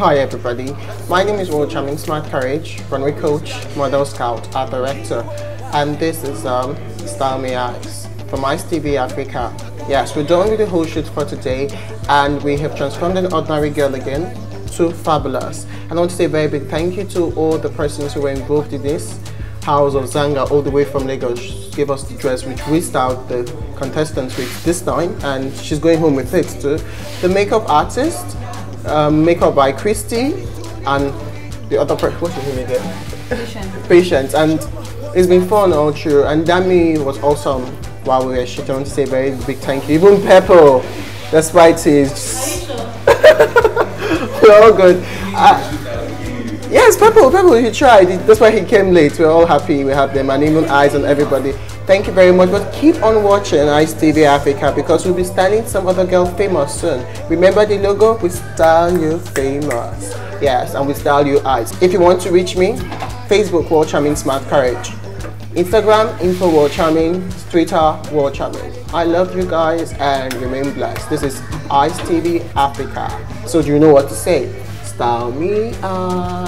Hi everybody, my name is World Charming Smart Courage, runway coach, model scout, art director, and this is um, Style Me Ice from Ice TV Africa. Yes, we're done with the whole shoot for today, and we have transformed an ordinary girl again to fabulous. And I want to say a very big thank you to all the persons who were involved in this. House of Zanga, all the way from Lagos, gave us the dress which we styled the contestants with this time, and she's going home with it too. The makeup artist, um, makeup by Christy, and the other person, what's her name again? Patient. Patience, and it's been fun all through. And Dami was awesome while we were shooting. I want to say very big thank you. Even Pepper, despite his. we're all good. Uh, yes, Pepper, Pepper, he tried. That's why he came late. We're all happy we have them, and even eyes on everybody. Thank you very much. But keep on watching Ice TV Africa because we'll be styling some other girl famous soon. Remember the logo? We style you famous. Yes, and we style you eyes. If you want to reach me, Facebook World Charming Smart Courage. Instagram Info World Charming, Twitter World Charming. I love you guys and remain blessed. This is Ice TV Africa. So do you know what to say? Style me ice.